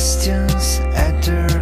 Christians at the